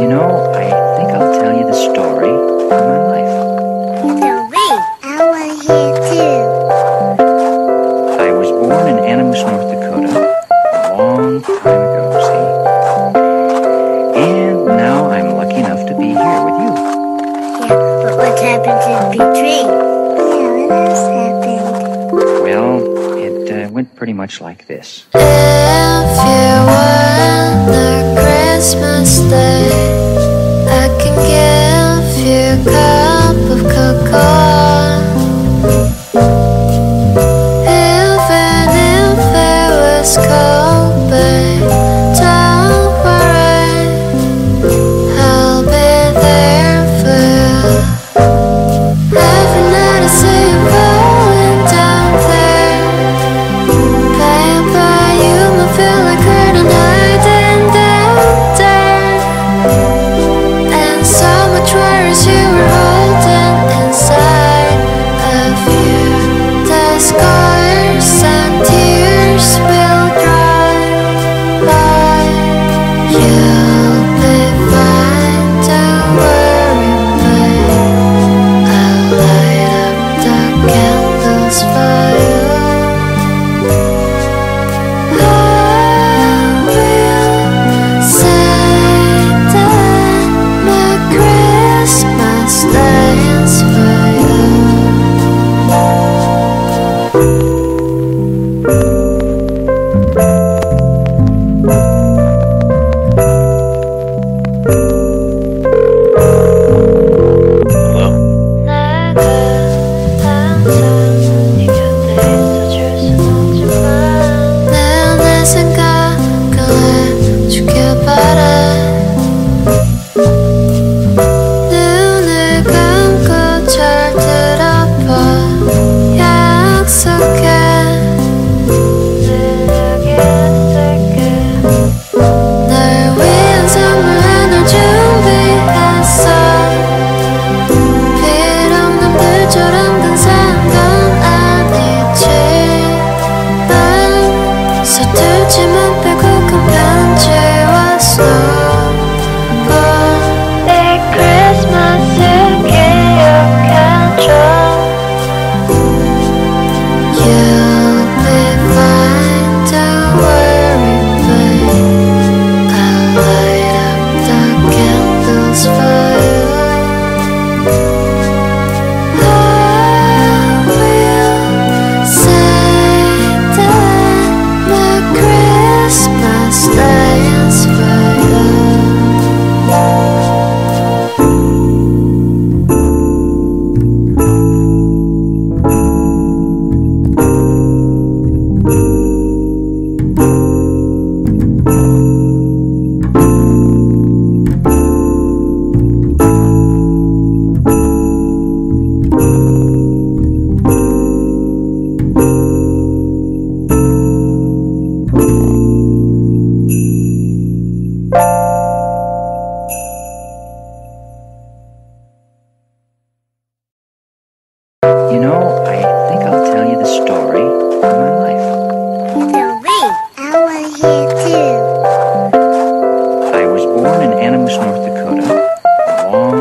You know, I think I'll tell you the story of my life. No way! I want to hear too. I was born in Animus, North Dakota, a long time ago, see? And now I'm lucky enough to be here with you. Yeah, but what happened to the tree? Yeah, what else happened? Well, it uh, went pretty much like this. If you were Christmas Day. I can give you a cup of cocoa. Even if it was cold.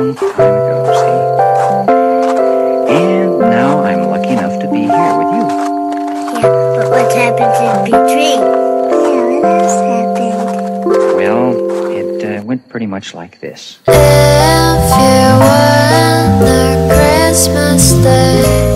long time ago, see? And now I'm lucky enough to be here with you. Yeah, but what's happened to the tree? Yeah, what else happened? Well, it uh, went pretty much like this. If you want a Christmas day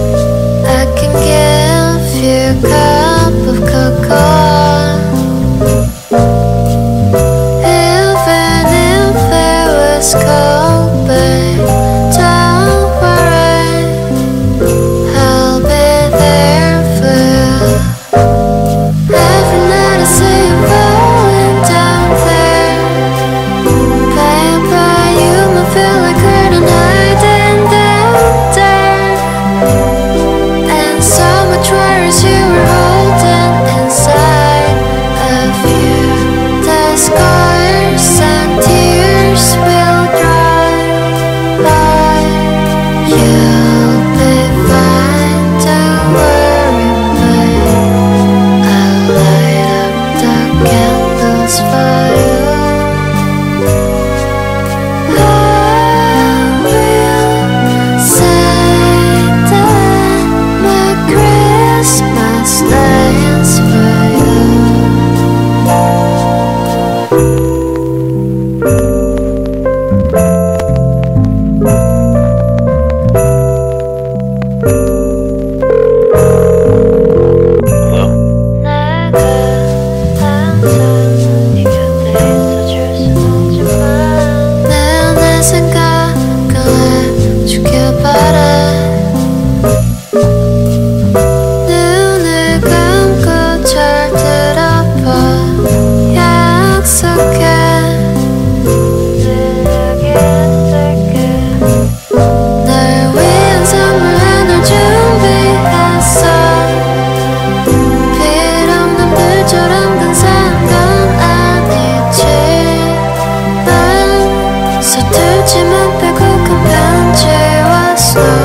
하지만 배고픈 편지 왔어.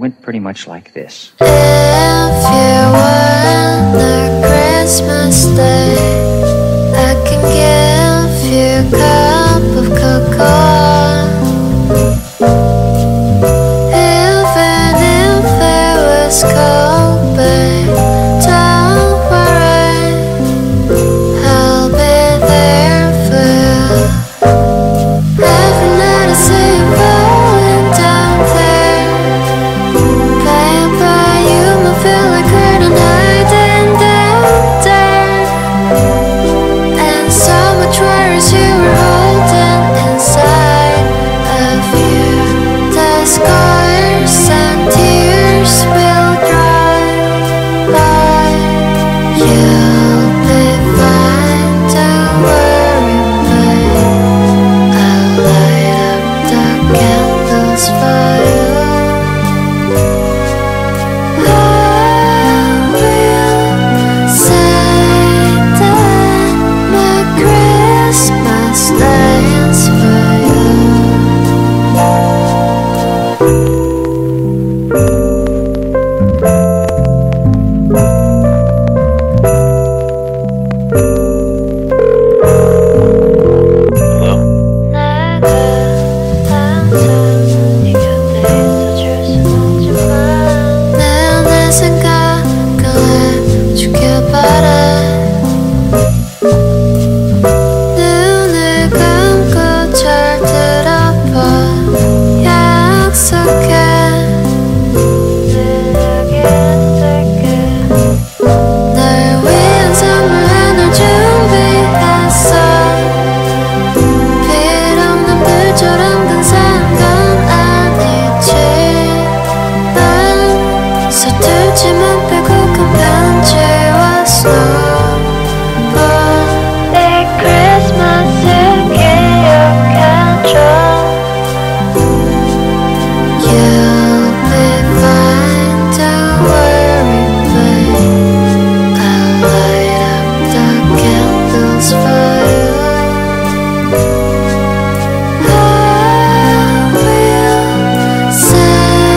went pretty much like this. Christmas day, I can give you.